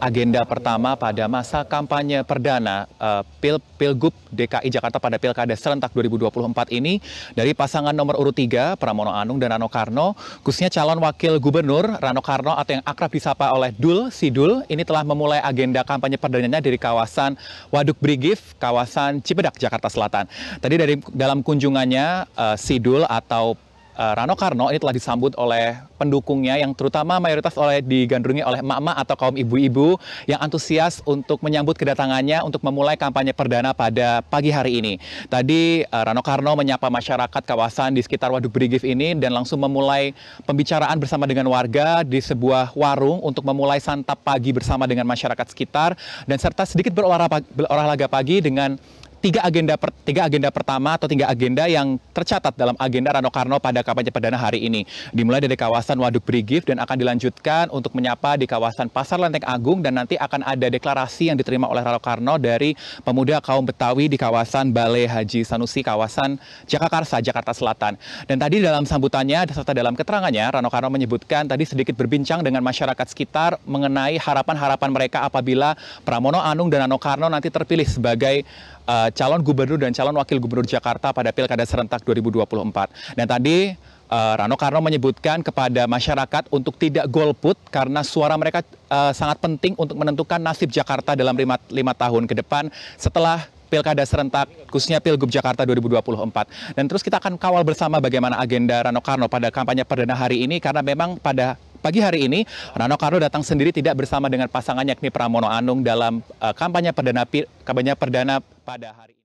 agenda pertama pada masa kampanye perdana uh, Pil Pilgub DKI Jakarta pada Pilkada serentak 2024 ini dari pasangan nomor urut 3 Pramono Anung dan Rano Karno, khususnya calon wakil gubernur Rano Karno atau yang akrab disapa oleh Dul Sidul ini telah memulai agenda kampanye perdananya dari kawasan Waduk Brigif, kawasan Cipedak, Jakarta Selatan. Tadi dari dalam kunjungannya uh, Sidul atau uh, Rano Karno ini telah disambut oleh pendukungnya yang terutama mayoritas oleh digandrungi oleh emak-emak atau kaum ibu-ibu yang antusias untuk menyambut kedatangannya untuk memulai kampanye perdana pada pagi hari ini. Tadi uh, Rano Karno menyapa masyarakat kawasan di sekitar Waduk Brigif ini dan langsung memulai pembicaraan bersama dengan warga di sebuah warung untuk memulai santap pagi bersama dengan masyarakat sekitar dan serta sedikit berolahraga pagi dengan tiga agenda per, tiga agenda pertama atau tiga agenda yang tercatat dalam agenda Rano Karno pada kampanye perdana hari ini. Dimulai dari kawasan Waduk Brigif dan akan dilanjutkan untuk menyapa di kawasan Pasar Lenteng Agung dan nanti akan ada deklarasi yang diterima oleh Rano Karno dari pemuda kaum Betawi di kawasan Balai Haji Sanusi kawasan Jakakarsa, Jakarta Selatan. Dan tadi dalam sambutannya serta dalam keterangannya Rano Karno menyebutkan tadi sedikit berbincang dengan masyarakat sekitar mengenai harapan-harapan mereka apabila Pramono Anung dan Rano Karno nanti terpilih sebagai uh, calon gubernur dan calon wakil gubernur Jakarta pada Pilkada serentak 2024. Dan tadi uh, Rano Karno menyebutkan kepada masyarakat untuk tidak golput karena suara mereka uh, sangat penting untuk menentukan nasib Jakarta dalam lima, lima tahun ke depan setelah Pilkada serentak khususnya Pilgub Jakarta 2024. Dan terus kita akan kawal bersama bagaimana agenda Rano Karno pada kampanye perdana hari ini karena memang pada pagi hari ini Rano Karno datang sendiri tidak bersama dengan pasangan yakni Pramono Anung dalam uh, kampanye perdana kampanye perdana pada hari ini.